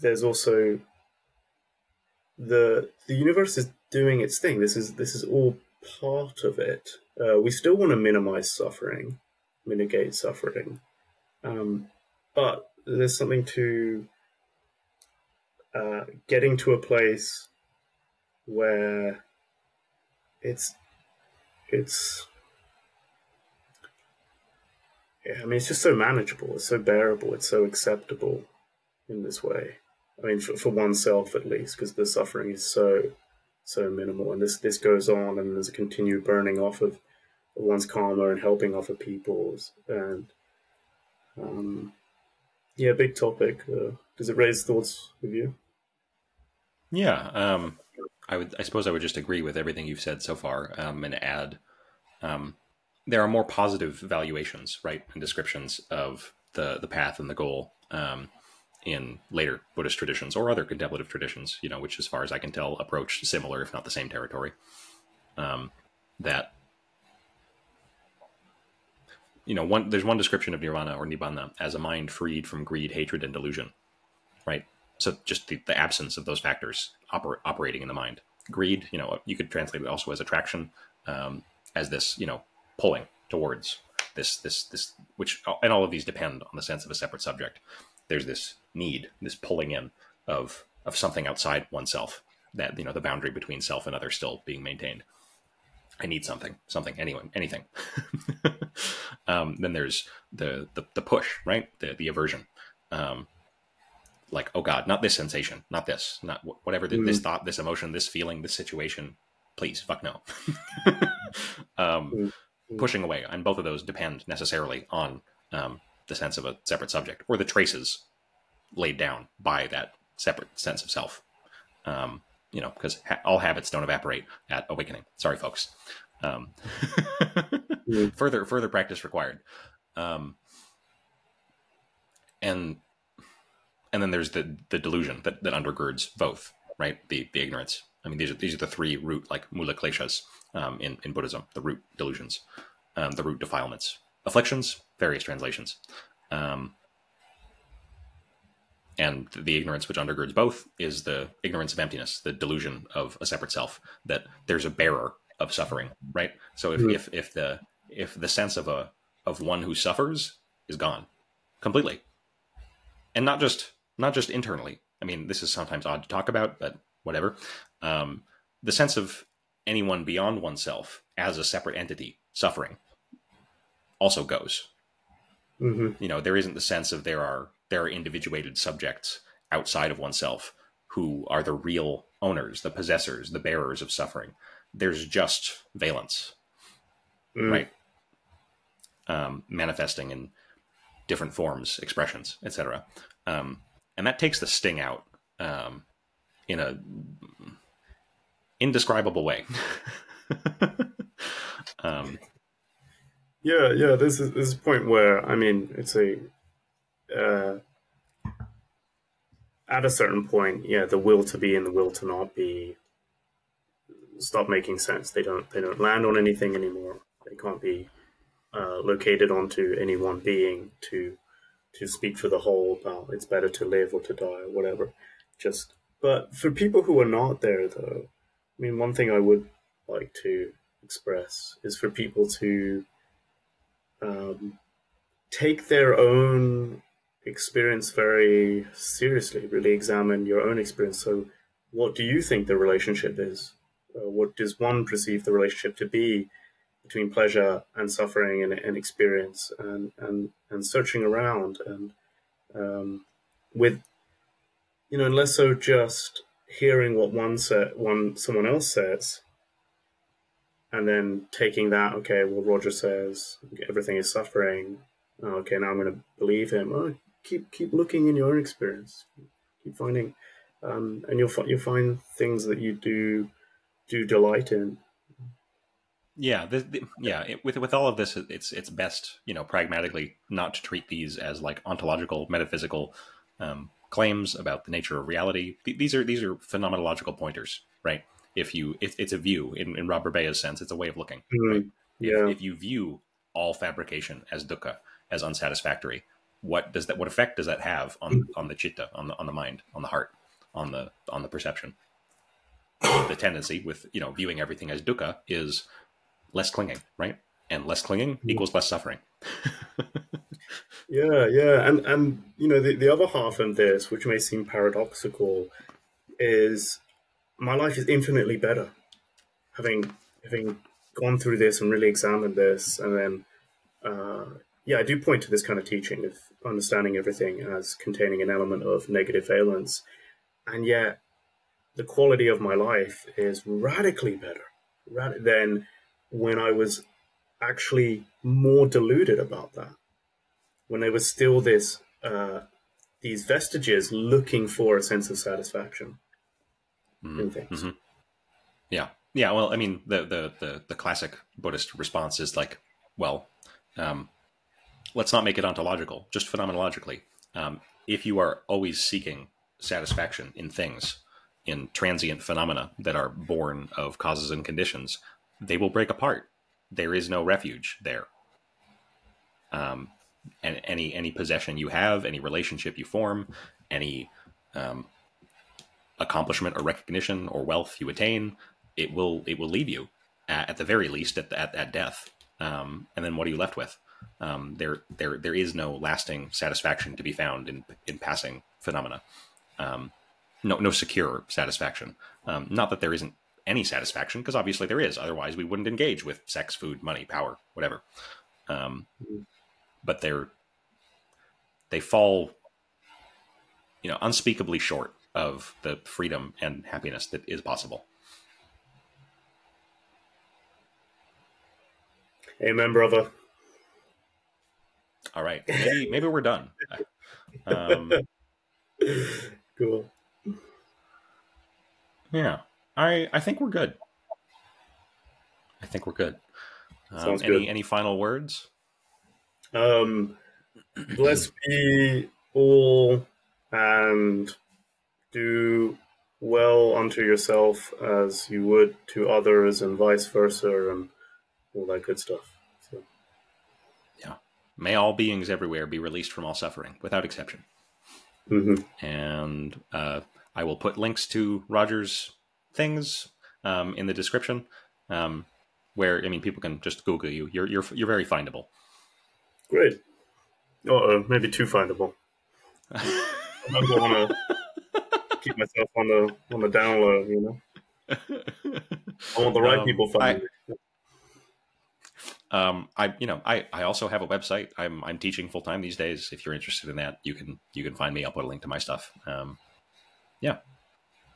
there's also the the universe is doing its thing. This is this is all part of it. Uh, we still want to minimize suffering, mitigate suffering, um, but there's something to uh, getting to a place where it's it's yeah, I mean it's just so manageable, it's so bearable, it's so acceptable in this way. I mean, for, for oneself at least, because the suffering is so so minimal. And this this goes on, and there's a continued burning off of one's karma and helping other people's. And um, yeah, big topic. Uh, does it raise thoughts with you?
Yeah, um, I would. I suppose I would just agree with everything you've said so far, um, and add. Um, there are more positive valuations, right, and descriptions of the the path and the goal. Um, in later Buddhist traditions or other contemplative traditions, you know, which, as far as I can tell, approach similar, if not the same territory. Um, that you know, one there's one description of nirvana or nibbana as a mind freed from greed, hatred, and delusion, right? So just the, the absence of those factors oper- operating in the mind. Greed, you know, you could translate it also as attraction, um, as this, you know, pulling towards this, this, this, which, and all of these depend on the sense of a separate subject there's this need, this pulling in of of something outside oneself. That you know, the boundary between self and other still being maintained. I need something, something, anyone, anything. um, then there's the, the, the push, right? The the aversion. Um, like, oh God, not this sensation, not this, not whatever the, mm. this thought, this emotion, this feeling, this situation. Please, fuck no. um, mm. Pushing away, and both of those depend necessarily on um, the sense of a separate subject or the traces laid down by that separate sense of self. Um, you know, because ha- all habits don't evaporate at awakening. Sorry, folks. Um. Further, further practice required. Um, and and then there's the the delusion that, that undergirds both, right? The the ignorance. I mean, these are these are the three root like mula kleshas um, in in Buddhism, the root delusions, um, the root defilements, afflictions, various translations. Um, and the ignorance which undergirds both is the ignorance of emptiness, the delusion of a separate self, that there's a bearer of suffering, right? So if, mm-hmm. if, if the if the sense of a of one who suffers is gone completely, and not just not just internally. I mean, this is sometimes odd to talk about, but whatever. Um, the sense of anyone beyond oneself as a separate entity suffering also goes. Mm-hmm. You know, there isn't the sense of there are there are individuated subjects outside of oneself who are the real owners, the possessors, the bearers of suffering. There's just valence, mm. right? Um, manifesting in different forms, expressions, etc. Um, and that takes the sting out um, in a indescribable way.
um, yeah, yeah. This is this is a point where I mean, it's a uh, at a certain point, yeah, the will to be and the will to not be stop making sense. They don't they don't land on anything anymore. They can't be uh, located onto any one being to to speak for the whole about it's better to live or to die or whatever. Just but for people who are not there though, I mean one thing I would like to express is for people to um, take their own experience very seriously, really examine your own experience. So, what do you think the relationship is? Uh, what does one perceive the relationship to be between pleasure and suffering and, and experience and, and, and searching around and um, with, you know, less so just hearing what one said, one someone else says, and then taking that, okay, well, Roger says everything is suffering. Okay, now I'm going to believe him. Oh, keep keep looking in your own experience. Keep finding, um, and you'll you'll find things that you do do delight in.
Yeah, the, the, yeah. It, with with all of this, it's it's best you know pragmatically not to treat these as like ontological, metaphysical um, claims about the nature of reality. These are these are phenomenological pointers, right? If you if it's a view in, in Rob Burbea's sense, it's a way of looking. Mm-hmm. Right? Yeah. If, if, you view all fabrication as dukkha, as unsatisfactory, what does that what effect does that have on mm-hmm. on the chitta, on the on the mind, on the heart, on the on the perception? the tendency with you know viewing everything as dukkha is less clinging, right? And less clinging mm-hmm. equals less suffering.
yeah, yeah, and and you know the, the other half of this, which may seem paradoxical, is my life is infinitely better having having gone through this and really examined this. And then uh, yeah i do point to this kind of teaching of understanding everything as containing an element of negative valence. And yet the quality of my life is radically better than when i was actually more deluded about that. When there was still this uh, these vestiges looking for a sense of satisfaction
mm-hmm. things. Mm-hmm. Yeah, yeah. Well, I mean, the, the the the classic Buddhist response is like, well, um, let's not make it ontological, just phenomenologically. Um, if you are always seeking satisfaction in things, in transient phenomena that are born of causes and conditions, they will break apart. There is no refuge there. Um, and any any possession you have, any relationship you form, any um, accomplishment or recognition or wealth you attain, it will it will leave you at, at the very least at, at, at death. Um, and then what are you left with? Um, there there there is no lasting satisfaction to be found in in passing phenomena. Um, no no secure satisfaction. Um, not that there isn't any satisfaction because obviously there is. Otherwise, we wouldn't engage with sex, food, money, power, whatever. Um, but they're they fall, you know, unspeakably short of the freedom and happiness that is possible.
Amen, brother.
All right, maybe maybe we're done. Um,
cool.
Yeah, I I think we're good. I think we're good. Um,
Sounds
any
good.
any final words?
Um, blessed be all and do well unto yourself as you would to others and vice versa and all that good stuff. So, Yeah.
May all beings everywhere be released from all suffering, without exception.
mhm.
And uh, I will put links to Roger's things um, in the description. Um, where I mean, people can just Google you. You're you're you're very findable.
Great. Uh, maybe too findable. I don't want to keep myself on the on the down low, you know. I want the right
Um,
people finding me.
um, I you know I, I also have a website. I'm I'm teaching full time these days. If you're interested in that, you can you can find me. I'll put a link to my stuff. Um, yeah.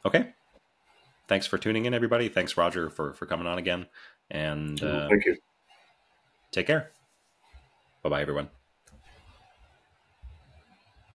Okay. Thanks for tuning in, everybody. Thanks, Roger, for for coming on again. And uh,
Thank you.
take care. Bye bye, everyone.